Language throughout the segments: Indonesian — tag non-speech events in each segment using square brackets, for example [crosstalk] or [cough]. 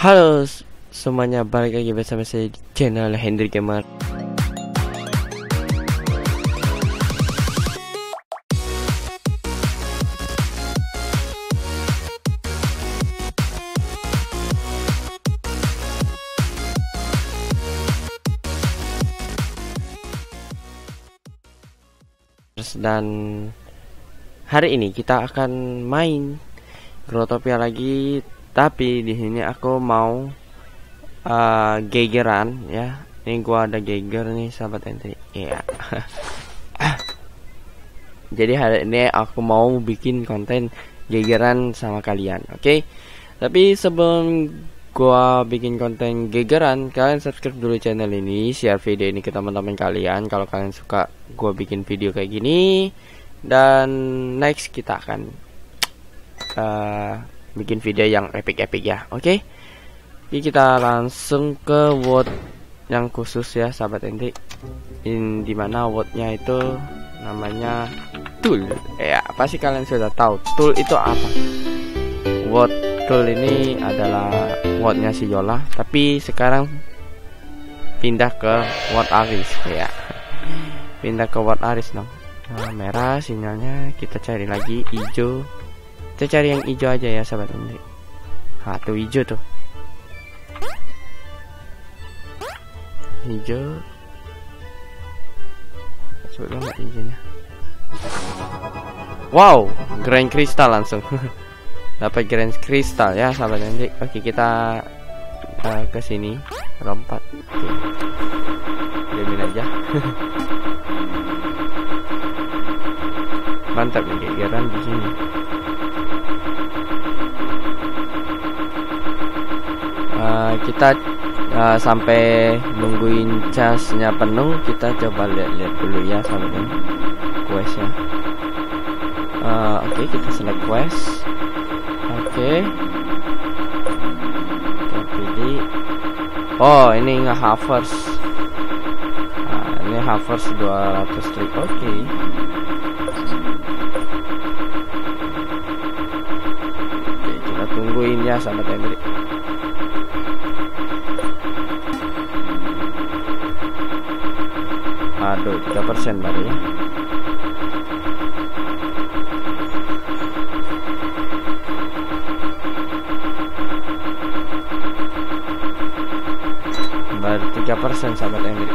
Halo semuanya, balik lagi bersama saya di channel Hendry Gamer Dan hari ini kita akan main Grotopia lagi tapi di sini aku mau uh, gegeran ya. Ini gua ada geger nih sahabat ente ya [laughs] jadi hari ini aku mau bikin konten gegeran sama kalian oke? Okay? tapi sebelum gua bikin konten gegeran kalian subscribe dulu channel ini share video ini ke teman-teman kalian kalau kalian suka gua bikin video kayak gini. Dan next kita akan uh, bikin video yang epic-epic ya. Oke? Okay? Jadi kita langsung ke word yang khusus ya sahabat ente in di mana wordnya itu namanya tool. Ya pasti kalian sudah tahu? Tool itu apa? Word tool ini adalah wordnya si Yola tapi sekarang pindah ke word Aris ya. Pindah ke word Aris dong. Nah, merah sinyalnya kita cari lagi hijau kita cari yang hijau aja ya sahabat ini ah tuh hijau tuh. Hijau. Coba nggak hijaunya. Wow grand crystal langsung. [laughs] Dapat grand crystal ya sahabat nanti oke kita uh, ke sini. Lompat. Diamin aja. [laughs] Mantap nih gegeran di sini uh, kita uh, sampai nungguin casnya penuh kita coba lihat-lihat dulu ya sahabat questnya uh, oke okay, kita select quest. Oke. Okay. kita pilih. Oh ini nggak hovers nah, ini hovers 200 klik oke. Okay. Oke, kita tungguin ya sahabat Hendrik Aduh, 3% baru ya. Baru 3% sahabat Emir.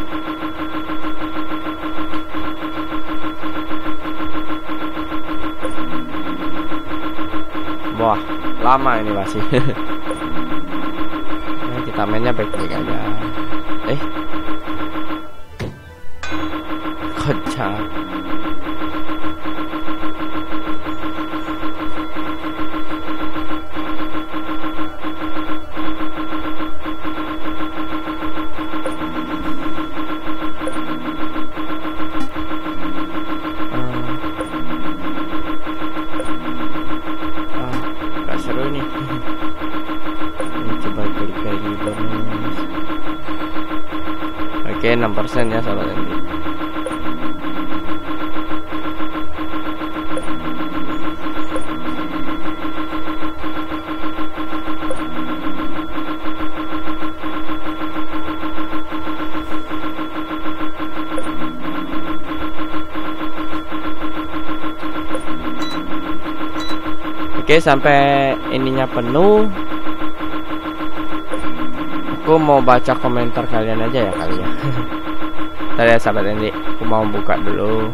Wah, lama ini masih. [laughs] nah, kita mainnya baik-baik aja. Eh, kocak. Ah, ini bonus. Oke 6% ya sahabat nanti Oke sampai ininya penuh. Aku mau baca komentar kalian aja ya kali ya. [laughs] Tadi ya sahabat ini Aku mau buka dulu